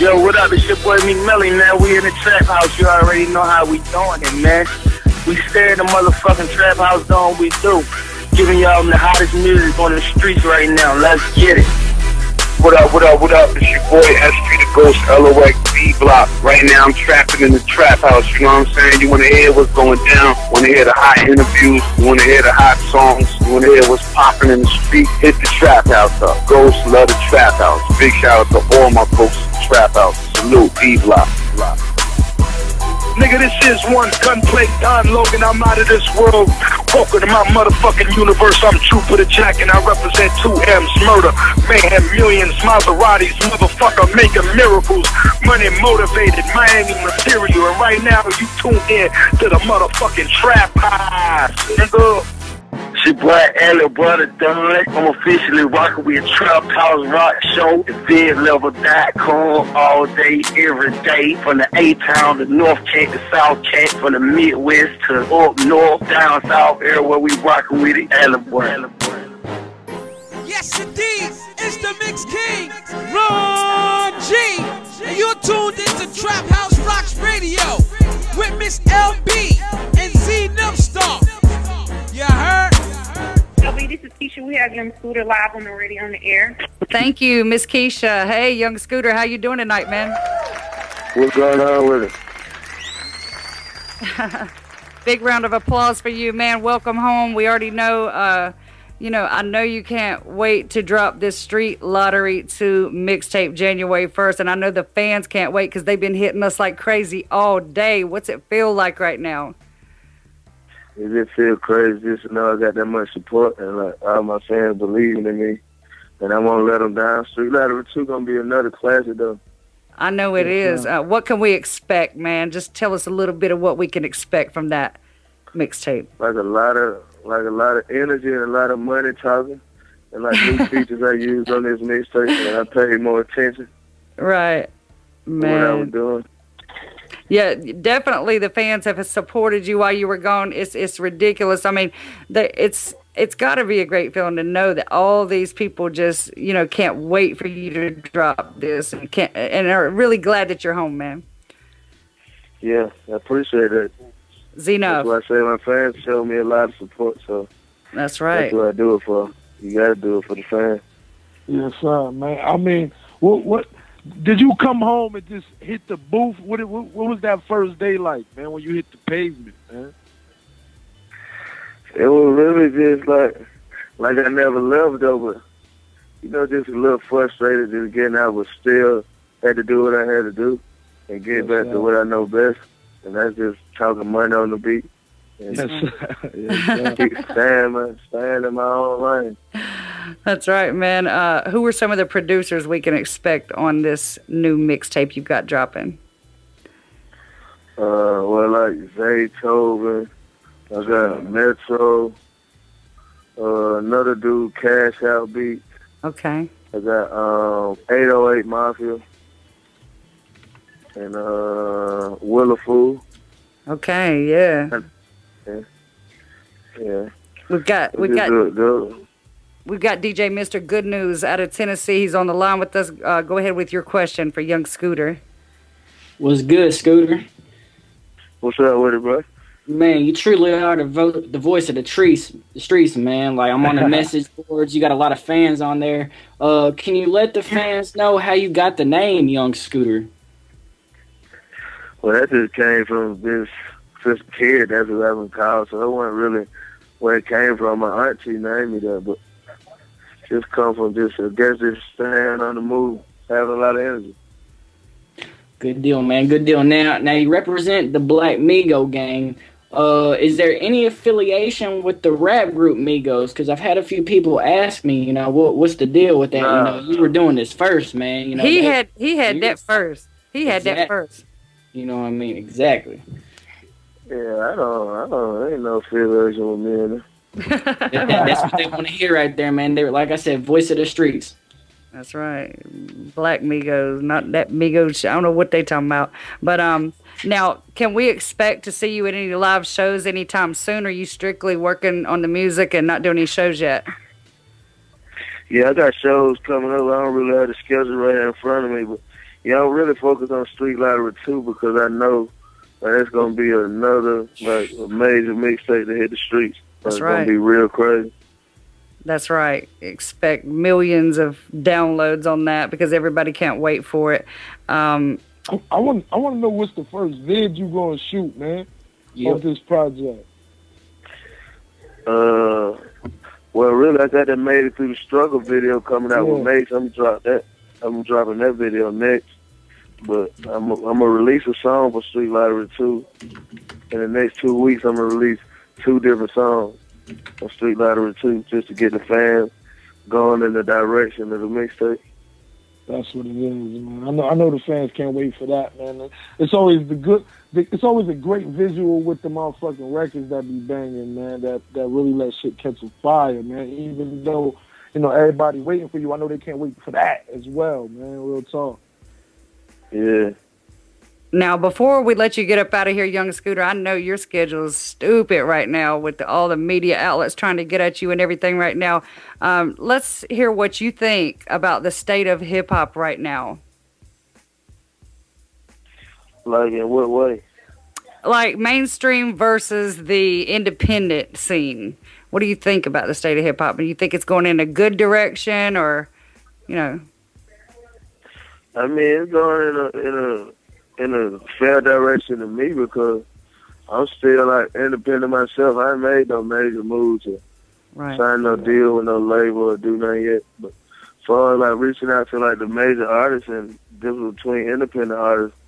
Yo, what up? It's your boy Meek Melly, man. We in the trap house. You already know how we doing it, man. We stay in the motherfucking trap house doing we do. Giving y'all the hottest music on the streets right now. Let's get it. What up, what up, what up? It's your boy SP the Ghost, LOX D Block. Right now I'm trapping in the trap house, you know what I'm saying? You wanna hear what's going down, wanna hear the hot interviews, you wanna hear the hot songs, you wanna hear what's popping in the street, hit the trap house up. Ghost love the trap house. Big shout out to all my folks trap house. Salute D Block. Nigga, this is one gunplay Don Logan. I'm out of this world. Welcome to my motherfucking universe. I'm Jupiter Jack and I represent 2M's murder. Mayhem millions, Maseratis, motherfucker making miracles. Money motivated, Miami material. And right now you tune in to the motherfucking trap house. Nigga. It's your boy Ellie Brother Dunn. I'm officially rocking with Trap House Rock Show. at EventLevel.com all day, every day. From the A-Town, the North Cape, the South Cape, from the Midwest to up north, down south, everywhere we rocking with it. Ellie Boy. Yes, indeed. It's the Mix King, Keisha. We have Young Scooter live on the radio on the air. Thank you, Miss Keisha. Hey, young Scooter, how you doing tonight, man? What's going on with it? Big round of applause for you, man. Welcome home. We already know, uh, you know, I know you can't wait to drop this Street Lottery 2 mixtape January 1st, and I know the fans can't wait because they've been hitting us like crazy all day. What's it feel like right now? It just feel crazy just to know I got that much support and like all my fans believing in me. And I won't let them down. Street Lottery 2 gonna be another classic though. I know it is. Uh, what can we expect, man? Just tell us a little bit of what we can expect from that mixtape. Like a lot of like a lot of energy and a lot of money talking. And like new features I used on this mixtape and I paid more attention Right, to what I was man. doing. Yeah, definitely. The fans have supported you while you were gone. It's it's ridiculous. I mean, the, it's it's got to be a great feeling to know that all these people just you know can't wait for you to drop this and can't and are really glad that you're home, man. Yeah, I appreciate it. Zeno, That's why I say my fans show me a lot of support, so that's right. that's what I do it for. You gotta do it for the fans. Yes, sir, man. I mean, what what did you come home and just hit the booth? What what, what was that first day like, man? When you hit the pavement, man? It was really just like like I never left though, but you know, just a little frustrated just getting out, but still had to do what I had to do and get Yes, back sir. to what I know best, and that's just talking money on the beat. And Yes, sir. yes, sir. keep staying, staying in my own lane. That's right, man. Uh, who are some of the producers we can expect on this new mixtape you've got dropping? Uh, well, like Zaytoven, I got Metro, uh, another dude, Cash Out Beat. Okay. I got um, 808 Mafia and uh, Will-A-Fool. Okay, yeah. Yeah. We've got we've got do it, do it. We've got DJ Mr. Good News out of Tennessee. He's on the line with us. Uh, go ahead with your question for Young Scooter. What's good, Scooter? What's up with it, bro? Man, you truly are the vo- the voice of the streets, the streets, man. Like I'm on the message boards. You got a lot of fans on there. Uh, can you let the fans know how you got the name Young Scooter? Well, that just came from this just a kid. That's what I've been called. So it wasn't really where it came from. My auntie named me that, but just come from just, I guess, just staying on the move, having a lot of energy. Good deal, man. Good deal. Now, now you represent the Black Migo gang. Uh, is there any affiliation with the rap group Migos? Because I've had a few people ask me, you know, what what's the deal with that? You know, you were doing this first, man. You know, he they- had he had you- that first. He had that first. You know what I mean? Exactly. Yeah, I don't, I don't, there ain't no affiliation with me in it. That- that- that's what they want to hear right there, man. They're like I said, voice of the streets. That's right. Black Migos, not that Migos. I don't know what they talking about. But um, now can we expect to see you at any live shows anytime soon? Or are you strictly working on the music and not doing any shows yet? Yeah, I got shows coming up. I don't really have the schedule right in front of me, but yeah, I'm really focused on Street Lottery 2 because I know that it's gonna be another like a major mixtape to hit the streets. That's it's right. gonna be real crazy. That's right. Expect millions of downloads on that because everybody can't wait for it. Um, I, I want I want to know what's the first vid you gonna shoot, man, Yep. of this project. Uh, well, really, I got that made it through the struggle video coming out with Yeah. Mace. I'm drop that. I'm dropping that video next. But I'm I'm gonna release a song for Street Lottery 2. In the next two weeks, I'm gonna release two different songs for Street Lottery 2, just to get the fans going in the direction of the mixtape. That's what it is, man. I know I know the fans can't wait for that, man. It's always the good. It's always a great visual with the motherfucking records that be banging, man. That that really let shit catch a fire, man. Even though you know everybody waiting for you, I know they can't wait for that as well, man. Real talk. Yeah. Now, before we let you get up out of here, young Scooter, I know your schedule is stupid right now with the, all the media outlets trying to get at you and everything right now. Um, let's hear what you think about the state of hip hop right now. Like in what way? Like mainstream versus the independent scene. What do you think about the state of hip hop? Do you think it's going in a good direction or, you know? I mean, it's going in a in a in a fair direction to me because I'm still like independent myself. I ain't made no major moves to Right. sign no deal with no label or do nothing yet. But as far as like reaching out to like the major artists and difference between independent artists,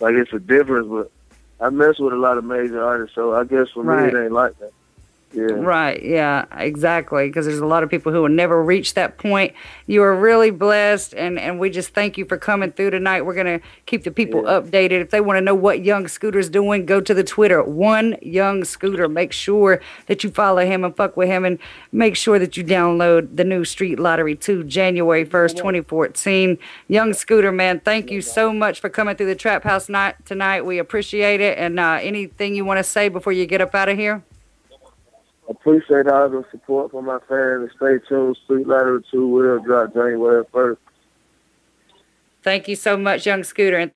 like it's a difference. But I mess with a lot of major artists, so I guess for Right. me it ain't like that. Yeah. Right, yeah, exactly. Because there's a lot of people who will never reach that point. You are really blessed, and, and we just thank you for coming through tonight. We're going to keep the people Yeah. updated. If they want to know what Young Scooter's doing, go to the Twitter, One Young Scooter. Make sure that you follow him and fuck with him, and make sure that you download the new Street Lottery 2, January 1st, 2014. Young Scooter, man, thank you so much for coming through the Trap House night tonight. We appreciate it. And uh, anything you want to say before you get up out of here? Appreciate all the support from my fans stay tuned. Street Lottery 2 will drop January 1st. Thank you so much, Young Scooter.